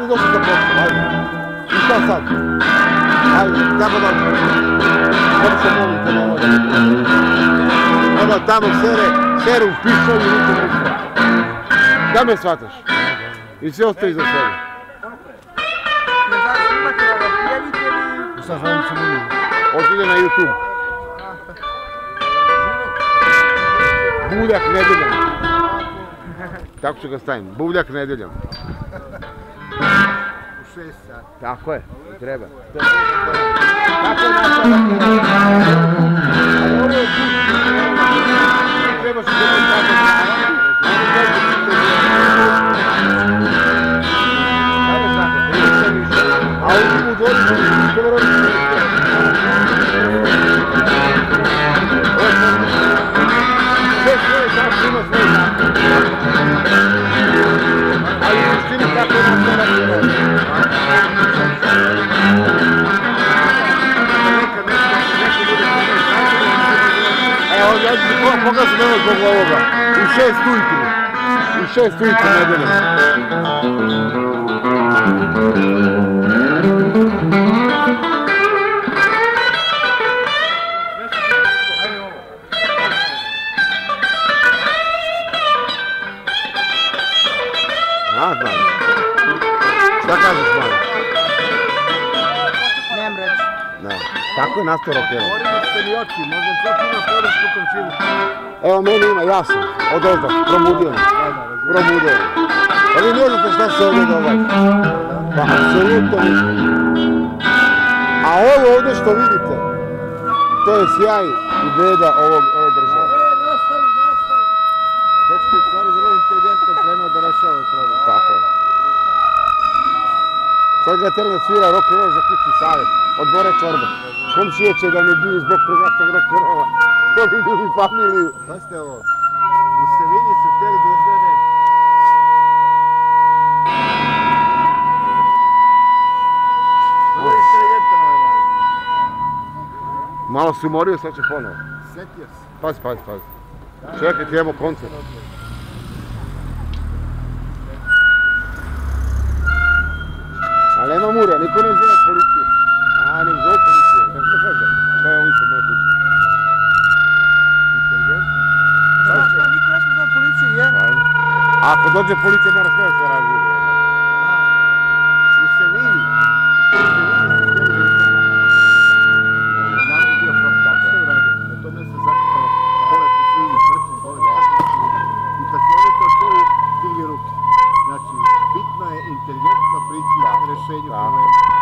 ti došli za posao, ajde. I šta sad? Ajde, kako da... Kako se molim te na ovo? Evo tamo sere, sere u pišovi i nikom. Da me shvataš? I sve ostaje iza sebe. Šta na YouTube. Buljak nedeljom. Tako ću ga stavim. Nedeljom. U šest sati. Tako je, treba. Tako je naša A u u dvorištu Ja ću ti pokazati evo zbog ovoga. U šest ujutru. U šest ujutru nedeljom. A, znam. Šta kažeš, Maja? Ne. Tako je nastao rock'n'roll. Otvorili ste mi oči, možda čak ima podršku komšinu. Evo meni ima, ja sam, od ozda, probudio me, probudio me. Pa vi ne znate šta se ovdje događa. Pa apsolutno ništa. A ovo ovdje što vidite, to je sjaj i beda ovog, ove države. Dečko je stvari vrlo inteligentno krenuo da rešava ovaj problem. Tako je. Sad ga terne svira rock and roll za kućni savjet, od dvore čorbe. Komšije će da me biju zbog pregrastog rock and rolla. To bi bili familiju. Pazite ovo, u Sevilji su htjeli da mali. Malo se umorio, sad će ponovo. Setio se. Pazi, pazi, pazi. Čekaj, ti imamo koncert. Bolesne. I kad su oni to čuli, digli ruke. Znači, bitno je inteligentno pristup rješenju tako. problema.